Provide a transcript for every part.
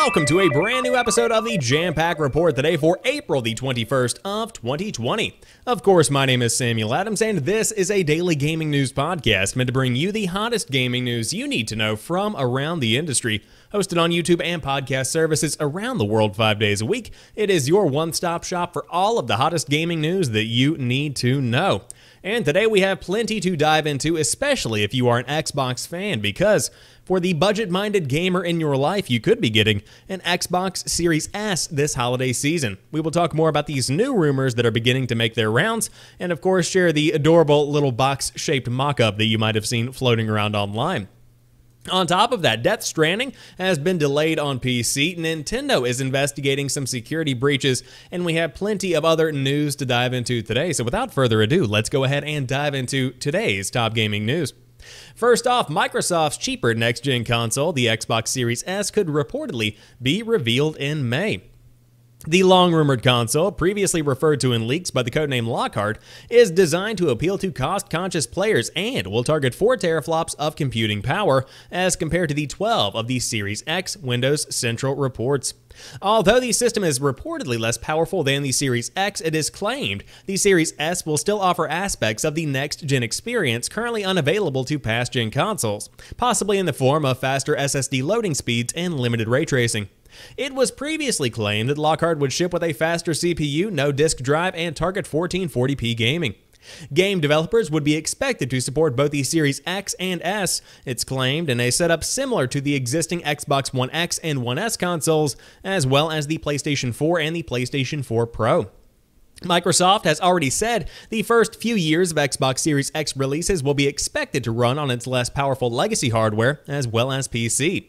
Welcome to a brand new episode of the Jampack Report today for April the 21st of 2020. Of course, my name is Samuel Adams and this is a daily gaming news podcast meant to bring you the hottest gaming news you need to know from around the industry. Hosted on YouTube and podcast services around the world 5 days a week, it is your one-stop shop for all of the hottest gaming news that you need to know. And today we have plenty to dive into, especially if you are an Xbox fan, because for the budget minded gamer in your life, you could be getting an Xbox Series S this holiday season. We will talk more about these new rumors that are beginning to make their rounds, and of course, share the adorable little box shaped mock up that you might have seen floating around online. On top of that, Death Stranding has been delayed on PC. Nintendo is investigating some security breaches, and we have plenty of other news to dive into today. So, without further ado, let's go ahead and dive into today's top gaming news. First off, Microsoft's cheaper next gen console, the Xbox Series S, could reportedly be revealed in May. The long rumored console, previously referred to in leaks by the codename Lockhart, is designed to appeal to cost conscious players and will target 4 teraflops of computing power as compared to the 12 of the Series X, Windows Central reports. Although the system is reportedly less powerful than the Series X, it is claimed the Series S will still offer aspects of the next gen experience currently unavailable to past gen consoles, possibly in the form of faster SSD loading speeds and limited ray tracing. It was previously claimed that Lockhart would ship with a faster CPU, no disk drive, and target 1440p gaming. Game developers would be expected to support both the Series X and S, it's claimed, in a setup similar to the existing Xbox One X and One S consoles, as well as the PlayStation 4 and the PlayStation 4 Pro. Microsoft has already said the first few years of Xbox Series X releases will be expected to run on its less powerful legacy hardware, as well as PC.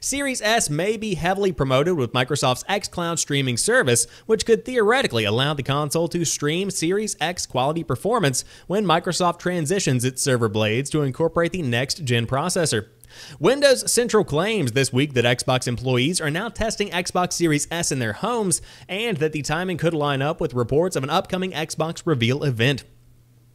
Series S may be heavily promoted with Microsoft's xCloud streaming service, which could theoretically allow the console to stream Series X quality performance when Microsoft transitions its server blades to incorporate the next gen processor. Windows Central claims this week that Xbox employees are now testing Xbox Series S in their homes and that the timing could line up with reports of an upcoming Xbox reveal event.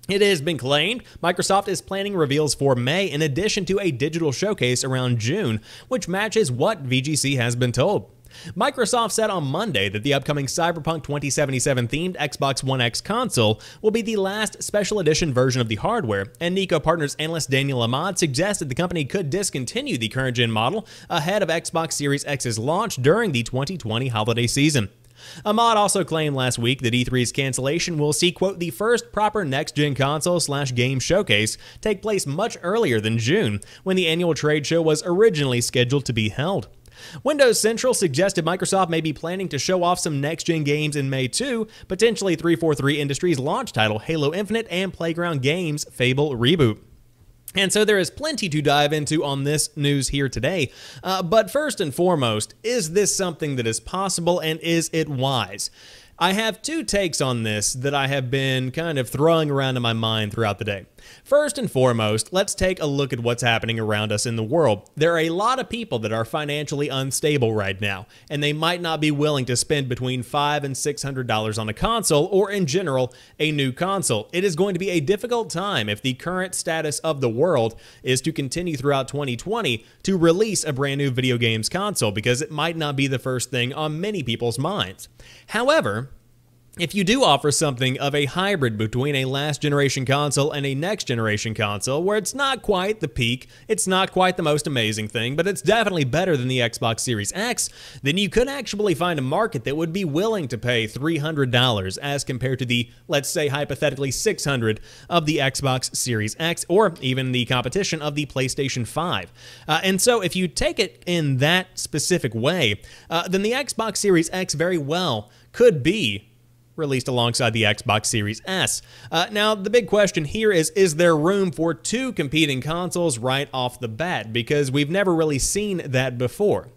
It has been claimed Microsoft is planning reveals for May in addition to a digital showcase around June, which matches what VGC has been told. Microsoft said on Monday that the upcoming Cyberpunk 2077 themed Xbox One X console will be the last special edition version of the hardware, and Niko Partners analyst Daniel Ahmad suggested the company could discontinue the current gen model ahead of Xbox Series X's launch during the 2020 holiday season. Ahmad also claimed last week that E3's cancellation will see, quote, the first proper next-gen console slash game showcase take place much earlier than June, when the annual trade show was originally scheduled to be held. Windows Central suggested Microsoft may be planning to show off some next-gen games in May too, potentially 343 Industries' launch title Halo Infinite and Playground Games' Fable Reboot. And so there is plenty to dive into on this news here today. Uh, but first and foremost, is this something that is possible and is it wise? I have two takes on this that I have been kind of throwing around in my mind throughout the day. First and foremost, let's take a look at what's happening around us in the world. There are a lot of people that are financially unstable right now, and they might not be willing to spend between five and six hundred dollars on a console, or in general, a new console. It is going to be a difficult time if the current status of the world is to continue throughout 2020 to release a brand new video games console because it might not be the first thing on many people's minds. However, if you do offer something of a hybrid between a last generation console and a next generation console, where it's not quite the peak, it's not quite the most amazing thing, but it's definitely better than the Xbox Series X, then you could actually find a market that would be willing to pay $300 as compared to the, let's say hypothetically, $600 of the Xbox Series X, or even the competition of the PlayStation 5. Uh, and so if you take it in that specific way, uh, then the Xbox Series X very well could be released alongside the Xbox Series S. Uh, now, the big question here is is there room for two competing consoles right off the bat? Because we've never really seen that before.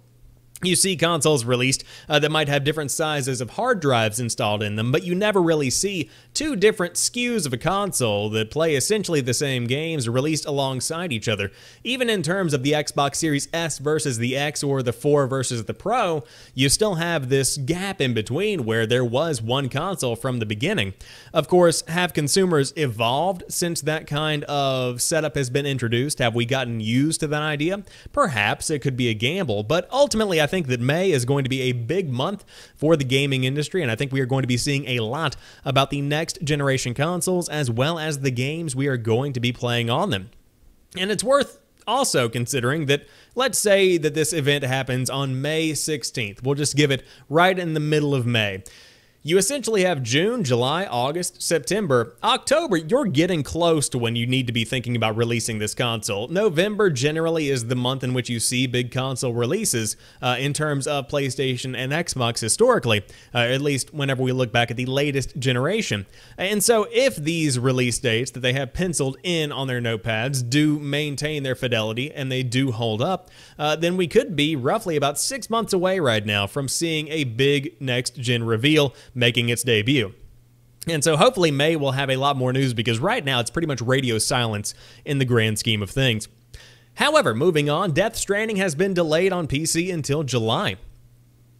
You see consoles released uh, that might have different sizes of hard drives installed in them, but you never really see two different SKUs of a console that play essentially the same games released alongside each other. Even in terms of the Xbox Series S versus the X or the 4 versus the Pro, you still have this gap in between where there was one console from the beginning. Of course, have consumers evolved since that kind of setup has been introduced? Have we gotten used to that idea? Perhaps it could be a gamble, but ultimately I I think that May is going to be a big month for the gaming industry, and I think we are going to be seeing a lot about the next generation consoles as well as the games we are going to be playing on them. And it's worth also considering that let's say that this event happens on May 16th. We'll just give it right in the middle of May. You essentially have June, July, August, September, October. You're getting close to when you need to be thinking about releasing this console. November generally is the month in which you see big console releases uh, in terms of PlayStation and Xbox historically, uh, at least whenever we look back at the latest generation. And so, if these release dates that they have penciled in on their notepads do maintain their fidelity and they do hold up, uh, then we could be roughly about six months away right now from seeing a big next gen reveal making its debut. And so hopefully May will have a lot more news because right now it's pretty much radio silence in the grand scheme of things. However, moving on, Death Stranding has been delayed on PC until July.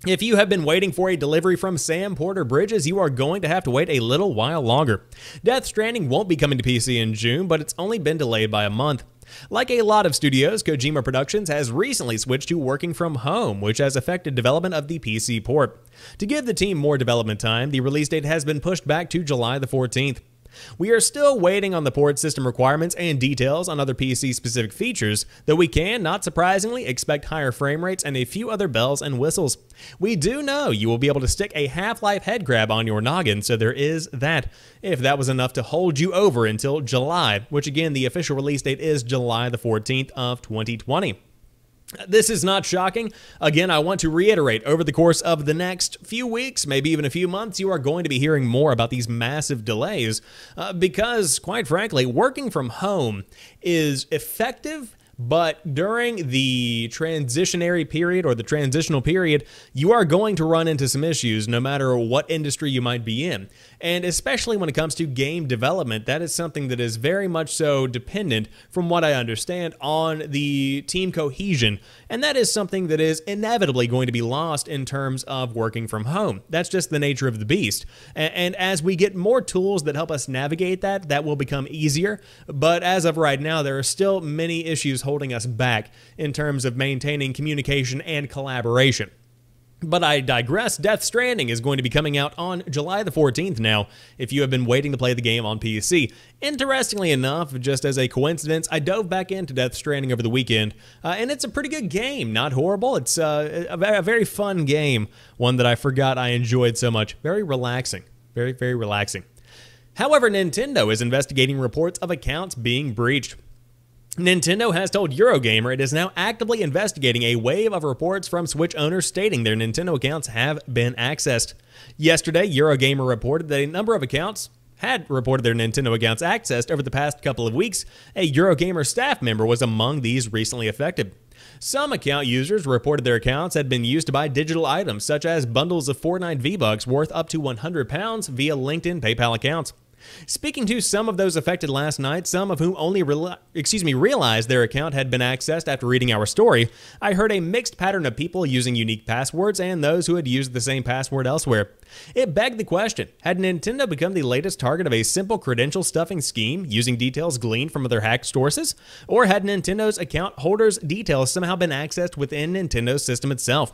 If you have been waiting for a delivery from Sam Porter Bridges, you are going to have to wait a little while longer. Death Stranding won't be coming to PC in June, but it's only been delayed by a month. Like a lot of studios, Kojima Productions has recently switched to working from home, which has affected development of the PC port. To give the team more development time, the release date has been pushed back to July the 14th. We are still waiting on the port system requirements and details on other PC specific features, though we can, not surprisingly, expect higher frame rates and a few other bells and whistles. We do know you will be able to stick a Half Life headcrab on your noggin, so there is that, if that was enough to hold you over until July, which again, the official release date is July the 14th of 2020. This is not shocking. Again, I want to reiterate over the course of the next few weeks, maybe even a few months, you are going to be hearing more about these massive delays uh, because, quite frankly, working from home is effective but during the transitionary period or the transitional period, you are going to run into some issues no matter what industry you might be in. And especially when it comes to game development, that is something that is very much so dependent, from what I understand, on the team cohesion. And that is something that is inevitably going to be lost in terms of working from home. That's just the nature of the beast. And as we get more tools that help us navigate that, that will become easier. But as of right now, there are still many issues holding us back in terms of maintaining communication and collaboration. But I digress. Death Stranding is going to be coming out on July the 14th now, if you have been waiting to play the game on PC. Interestingly enough, just as a coincidence, I dove back into Death Stranding over the weekend, uh, and it's a pretty good game. Not horrible. It's uh, a, a very fun game, one that I forgot I enjoyed so much. Very relaxing. Very, very relaxing. However, Nintendo is investigating reports of accounts being breached. Nintendo has told Eurogamer it is now actively investigating a wave of reports from Switch owners stating their Nintendo accounts have been accessed. Yesterday, Eurogamer reported that a number of accounts had reported their Nintendo accounts accessed over the past couple of weeks. A Eurogamer staff member was among these recently affected. Some account users reported their accounts had been used to buy digital items such as bundles of Fortnite V-Bucks worth up to 100 pounds via LinkedIn PayPal accounts. Speaking to some of those affected last night, some of whom only excuse me realized their account had been accessed after reading our story, I heard a mixed pattern of people using unique passwords and those who had used the same password elsewhere. It begged the question, had Nintendo become the latest target of a simple credential stuffing scheme using details gleaned from other hacked sources? Or had Nintendo's account holders' details somehow been accessed within Nintendo's system itself?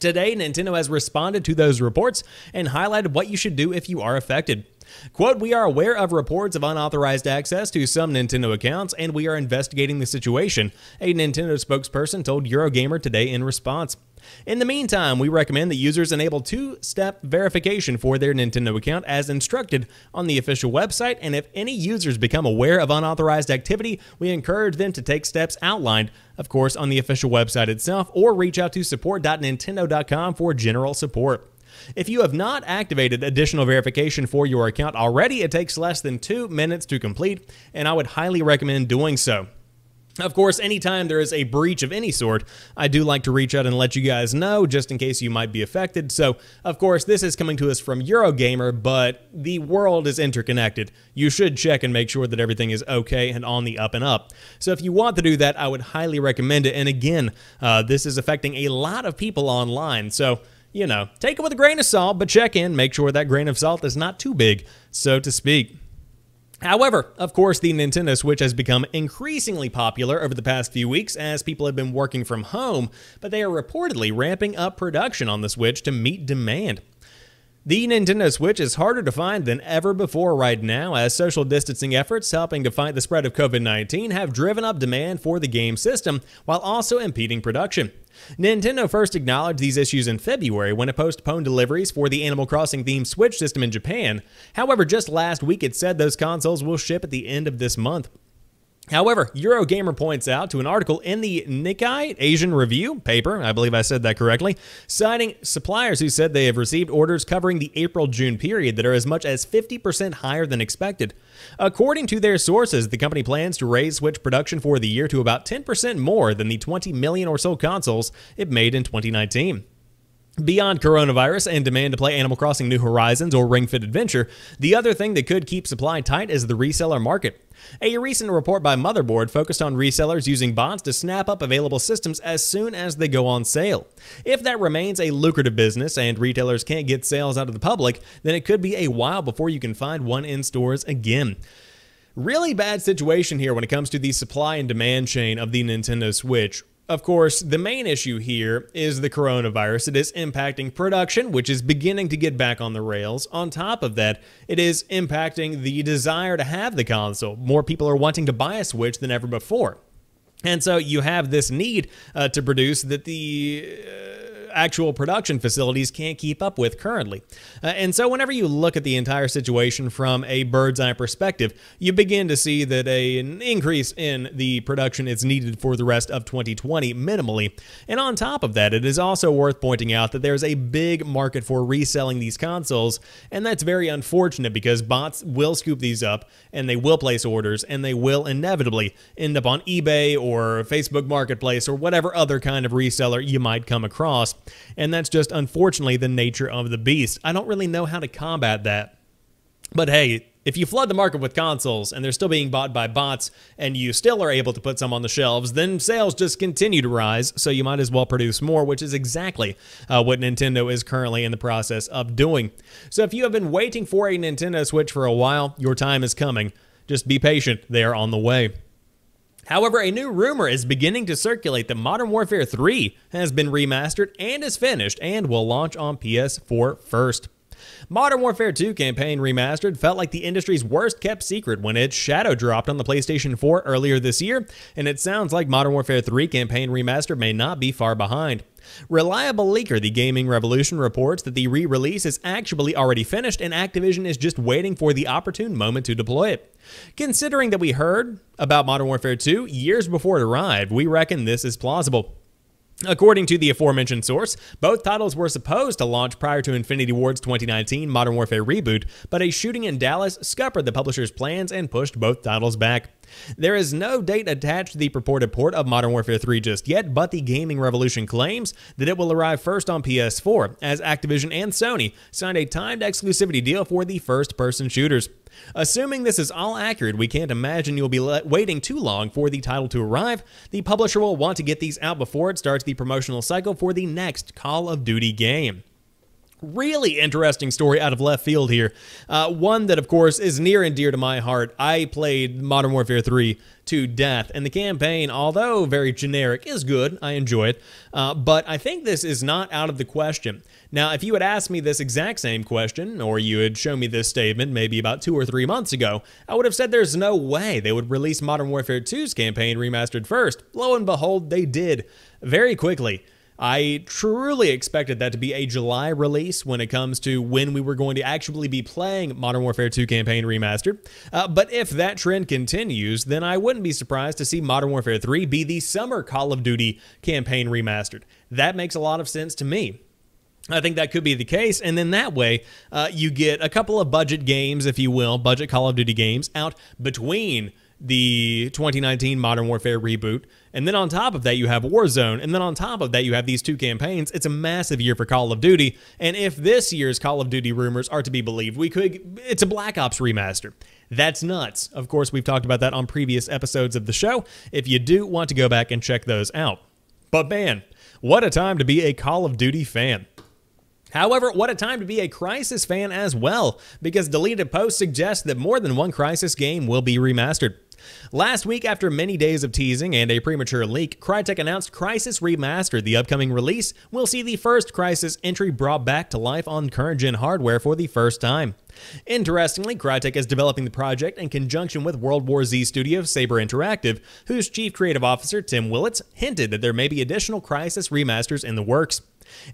Today, Nintendo has responded to those reports and highlighted what you should do if you are affected. Quote, we are aware of reports of unauthorized access to some Nintendo accounts and we are investigating the situation, a Nintendo spokesperson told Eurogamer today in response. In the meantime, we recommend that users enable two step verification for their Nintendo account as instructed on the official website, and if any users become aware of unauthorized activity, we encourage them to take steps outlined, of course, on the official website itself, or reach out to support.nintendo.com for general support. If you have not activated additional verification for your account already, it takes less than two minutes to complete, and I would highly recommend doing so. Of course, anytime there is a breach of any sort, I do like to reach out and let you guys know just in case you might be affected. So, of course, this is coming to us from Eurogamer, but the world is interconnected. You should check and make sure that everything is okay and on the up and up. So, if you want to do that, I would highly recommend it. And again, uh, this is affecting a lot of people online. So, you know, take it with a grain of salt, but check in, make sure that grain of salt is not too big, so to speak. However, of course, the Nintendo Switch has become increasingly popular over the past few weeks as people have been working from home, but they are reportedly ramping up production on the Switch to meet demand. The Nintendo Switch is harder to find than ever before right now, as social distancing efforts helping to fight the spread of COVID 19 have driven up demand for the game system while also impeding production. Nintendo first acknowledged these issues in February when it postponed deliveries for the Animal Crossing themed Switch system in Japan. However, just last week it said those consoles will ship at the end of this month. However, Eurogamer points out to an article in the Nikkei Asian Review paper, I believe I said that correctly, citing suppliers who said they have received orders covering the April June period that are as much as 50% higher than expected. According to their sources, the company plans to raise Switch production for the year to about 10% more than the 20 million or so consoles it made in 2019. Beyond coronavirus and demand to play Animal Crossing New Horizons or Ring Fit Adventure, the other thing that could keep supply tight is the reseller market. A recent report by Motherboard focused on resellers using bots to snap up available systems as soon as they go on sale. If that remains a lucrative business and retailers can't get sales out of the public, then it could be a while before you can find one in stores again. Really bad situation here when it comes to the supply and demand chain of the Nintendo Switch. Of course, the main issue here is the coronavirus. It is impacting production, which is beginning to get back on the rails. On top of that, it is impacting the desire to have the console. More people are wanting to buy a Switch than ever before. And so you have this need uh, to produce that the. Uh, actual production facilities can't keep up with currently. Uh, and so, whenever you look at the entire situation from a bird's eye perspective, you begin to see that a, an increase in the production is needed for the rest of 2020 minimally. And on top of that, it is also worth pointing out that there's a big market for reselling these consoles, and that's very unfortunate because bots will scoop these up and they will place orders and they will inevitably end up on eBay or Facebook Marketplace or whatever other kind of reseller you might come across. And that's just unfortunately the nature of the beast. I don't really know how to combat that. But hey, if you flood the market with consoles and they're still being bought by bots and you still are able to put some on the shelves, then sales just continue to rise, so you might as well produce more, which is exactly uh, what Nintendo is currently in the process of doing. So if you have been waiting for a Nintendo Switch for a while, your time is coming. Just be patient, they are on the way. However, a new rumor is beginning to circulate that Modern Warfare 3 has been remastered and is finished and will launch on PS4 first. Modern Warfare 2 Campaign Remastered felt like the industry's worst kept secret when it shadow dropped on the PlayStation 4 earlier this year, and it sounds like Modern Warfare 3 Campaign Remastered may not be far behind. Reliable Leaker, the Gaming Revolution, reports that the re release is actually already finished and Activision is just waiting for the opportune moment to deploy it. Considering that we heard about Modern Warfare 2 years before it arrived, we reckon this is plausible. According to the aforementioned source, both titles were supposed to launch prior to Infinity Ward's 2019 Modern Warfare reboot, but a shooting in Dallas scuppered the publisher's plans and pushed both titles back. There is no date attached to the purported port of Modern Warfare 3 just yet, but the Gaming Revolution claims that it will arrive first on PS4, as Activision and Sony signed a timed exclusivity deal for the first person shooters. Assuming this is all accurate, we can't imagine you'll be waiting too long for the title to arrive. The publisher will want to get these out before it starts the promotional cycle for the next Call of Duty game. Really interesting story out of left field here. Uh, one that, of course, is near and dear to my heart. I played Modern Warfare 3 to death, and the campaign, although very generic, is good. I enjoy it. Uh, but I think this is not out of the question. Now, if you had asked me this exact same question, or you had shown me this statement maybe about two or three months ago, I would have said there's no way they would release Modern Warfare 2's campaign remastered first. Lo and behold, they did. Very quickly. I truly expected that to be a July release when it comes to when we were going to actually be playing Modern Warfare 2 Campaign Remastered. Uh, but if that trend continues, then I wouldn't be surprised to see Modern Warfare 3 be the summer Call of Duty Campaign Remastered. That makes a lot of sense to me. I think that could be the case. And then that way, uh, you get a couple of budget games, if you will, budget Call of Duty games out between the 2019 Modern Warfare reboot. And then on top of that, you have Warzone. And then on top of that, you have these two campaigns. It's a massive year for Call of Duty. And if this year's Call of Duty rumors are to be believed, we could, it's a Black Ops remaster. That's nuts. Of course, we've talked about that on previous episodes of the show. If you do want to go back and check those out. But man, what a time to be a Call of Duty fan. However, what a time to be a Crysis fan as well, because deleted posts suggest that more than one Crysis game will be remastered. Last week, after many days of teasing and a premature leak, Crytek announced Crysis Remastered. The upcoming release will see the first Crysis entry brought back to life on current gen hardware for the first time. Interestingly, Crytek is developing the project in conjunction with World War Z studio Saber Interactive, whose chief creative officer, Tim Willits, hinted that there may be additional Crysis remasters in the works.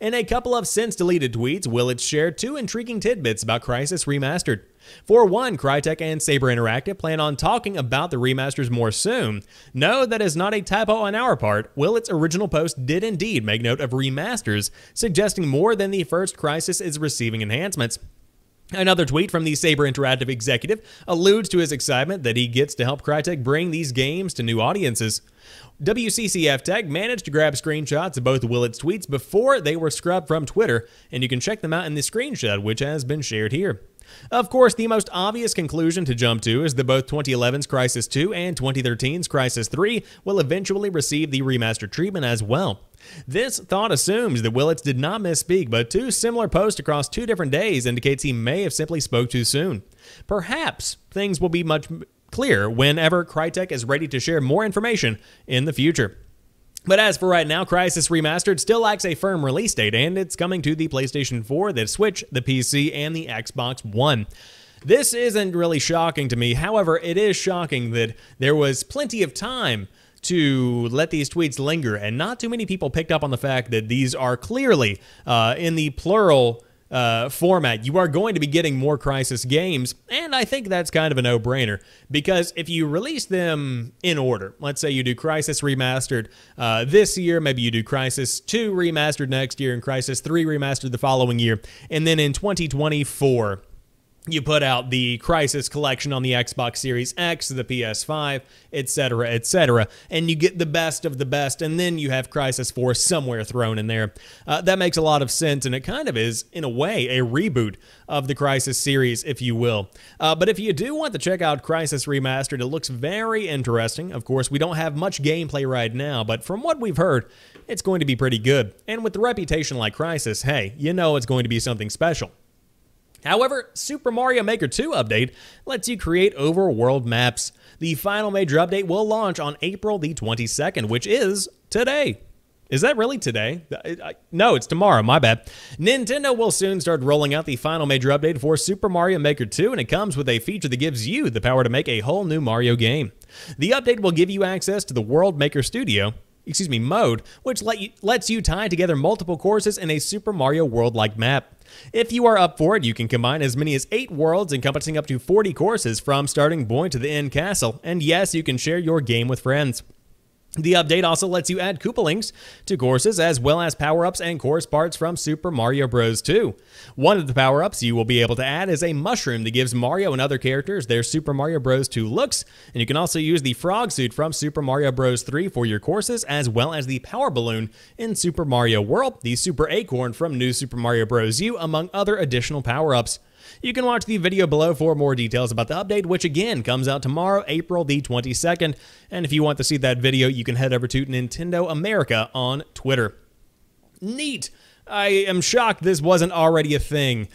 In a couple of since deleted tweets, Willits shared two intriguing tidbits about Crysis Remastered. For one, Crytek and Saber Interactive plan on talking about the remasters more soon. No, that is not a typo on our part. Willits' original post did indeed make note of remasters, suggesting more than the first Crysis is receiving enhancements. Another tweet from the Saber Interactive executive alludes to his excitement that he gets to help Crytek bring these games to new audiences. WCCF Tech managed to grab screenshots of both Willits' tweets before they were scrubbed from Twitter, and you can check them out in the screenshot, which has been shared here. Of course, the most obvious conclusion to jump to is that both 2011's Crysis 2 and 2013's Crysis 3 will eventually receive the remastered treatment as well. This thought assumes that Willits did not misspeak, but two similar posts across two different days indicates he may have simply spoke too soon. Perhaps things will be much clearer whenever Crytek is ready to share more information in the future. But as for right now, Crysis Remastered still lacks a firm release date, and it's coming to the PlayStation 4, the Switch, the PC, and the Xbox One. This isn't really shocking to me. However, it is shocking that there was plenty of time to let these tweets linger, and not too many people picked up on the fact that these are clearly uh, in the plural uh, format, you are going to be getting more Crysis games, and I think that's kind of a no-brainer because if you release them in order, let's say you do Crysis Remastered uh, this year, maybe you do Crysis 2 Remastered next year, and Crysis 3 Remastered the following year, and then in 2024 you put out the Crysis collection on the Xbox Series X, the PS5, etc., etc., and you get the best of the best, and then you have Crysis 4 somewhere thrown in there. Uh, that makes a lot of sense, and it kind of is, in a way, a reboot of the Crysis series, if you will. Uh, but if you do want to check out Crysis Remastered, it looks very interesting. Of course, we don't have much gameplay right now, but from what we've heard, it's going to be pretty good. And with the reputation like Crysis, hey, you know it's going to be something special. However, Super Mario Maker 2 update lets you create overworld maps. The final major update will launch on April the 22nd, which is today. Is that really today? Uh, no, it's tomorrow, my bad. Nintendo will soon start rolling out the final major update for Super Mario Maker 2, and it comes with a feature that gives you the power to make a whole new Mario game. The update will give you access to the World Maker Studio, excuse me, mode, which let you, lets you tie together multiple courses in a Super Mario World-like map. If you are up for it, you can combine as many as 8 worlds encompassing up to 40 courses from starting point to the end castle, and yes, you can share your game with friends. The update also lets you add Koopalings to courses as well as power-ups and course parts from Super Mario Bros. 2. One of the power-ups you will be able to add is a mushroom that gives Mario and other characters their Super Mario Bros. 2 looks, and you can also use the frog suit from Super Mario Bros. 3 for your courses as well as the power balloon in Super Mario World, the Super Acorn from New Super Mario Bros. U, among other additional power-ups. You can watch the video below for more details about the update, which again comes out tomorrow, April the 22nd. And if you want to see that video, you can head over to Nintendo America on Twitter. Neat! I am shocked this wasn't already a thing.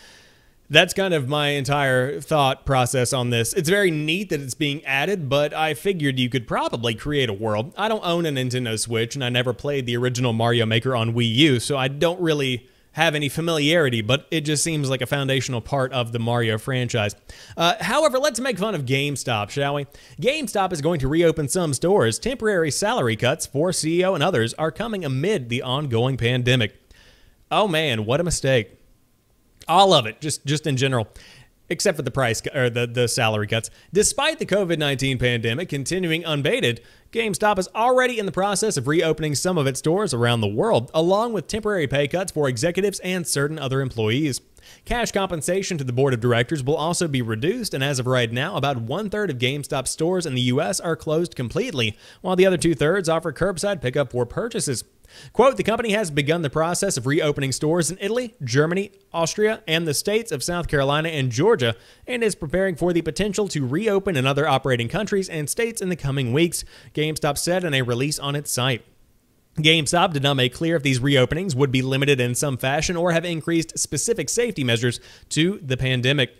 That's kind of my entire thought process on this. It's very neat that it's being added, but I figured you could probably create a world. I don't own a Nintendo Switch, and I never played the original Mario Maker on Wii U, so I don't really have any familiarity, but it just seems like a foundational part of the Mario franchise. Uh, however, let's make fun of GameStop, shall we? GameStop is going to reopen some stores. Temporary salary cuts for CEO and others are coming amid the ongoing pandemic. Oh man, what a mistake. All of it, just just in general except for the price or the, the salary cuts. Despite the COVID 19 pandemic continuing unabated, GameStop is already in the process of reopening some of its stores around the world, along with temporary pay cuts for executives and certain other employees. Cash compensation to the board of directors will also be reduced, and as of right now, about one third of GameStop stores in the U.S. are closed completely, while the other two thirds offer curbside pickup for purchases. Quote, the company has begun the process of reopening stores in Italy, Germany, Austria, and the states of South Carolina and Georgia, and is preparing for the potential to reopen in other operating countries and states in the coming weeks, GameStop said in a release on its site. GameStop did not make clear if these reopenings would be limited in some fashion or have increased specific safety measures to the pandemic.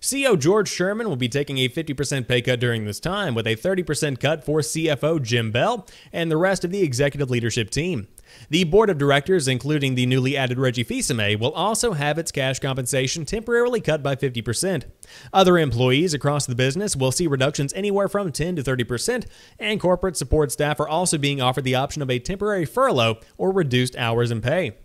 CEO George Sherman will be taking a 50% pay cut during this time, with a 30% cut for CFO Jim Bell and the rest of the executive leadership team. The board of directors, including the newly added Reggie Fils-Aimé, will also have its cash compensation temporarily cut by 50%. Other employees across the business will see reductions anywhere from 10 to 30%, and corporate support staff are also being offered the option of a temporary furlough or reduced hours and pay.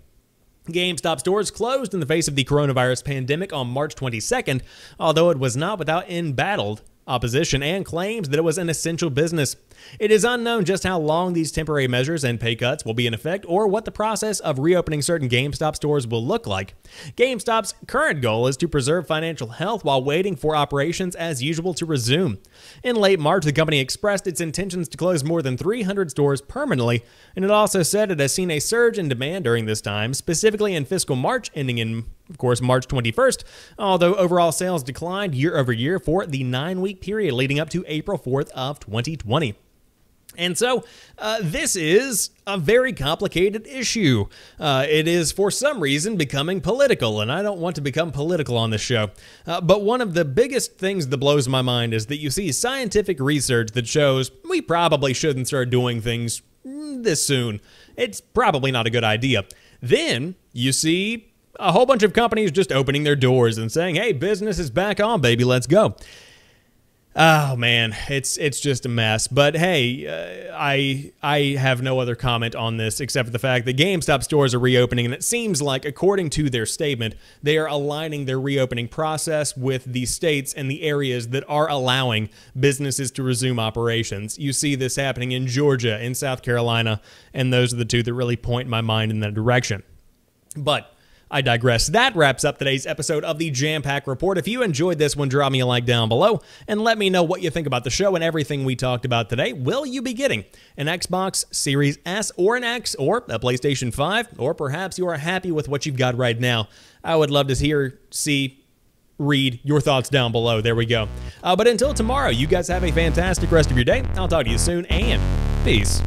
GameStop stores closed in the face of the coronavirus pandemic on March 22nd, although it was not without embattled opposition and claims that it was an essential business. It is unknown just how long these temporary measures and pay cuts will be in effect or what the process of reopening certain GameStop stores will look like. GameStop's current goal is to preserve financial health while waiting for operations as usual to resume. In late March, the company expressed its intentions to close more than 300 stores permanently, and it also said it has seen a surge in demand during this time, specifically in fiscal March ending in of course, March 21st, although overall sales declined year over year for the nine week period leading up to April 4th of 2020. And so, uh, this is a very complicated issue. Uh, it is, for some reason, becoming political, and I don't want to become political on this show. Uh, but one of the biggest things that blows my mind is that you see scientific research that shows we probably shouldn't start doing things this soon. It's probably not a good idea. Then you see a whole bunch of companies just opening their doors and saying, "Hey, business is back on, baby, let's go." Oh man, it's it's just a mess. But hey, uh, I I have no other comment on this except for the fact that GameStop stores are reopening, and it seems like, according to their statement, they are aligning their reopening process with the states and the areas that are allowing businesses to resume operations. You see this happening in Georgia, in South Carolina, and those are the two that really point my mind in that direction. But I digress. That wraps up today's episode of the Jampack Report. If you enjoyed this one, drop me a like down below and let me know what you think about the show and everything we talked about today. Will you be getting an Xbox Series S or an X or a PlayStation 5? Or perhaps you are happy with what you've got right now? I would love to hear, see, read your thoughts down below. There we go. Uh, but until tomorrow, you guys have a fantastic rest of your day. I'll talk to you soon and peace.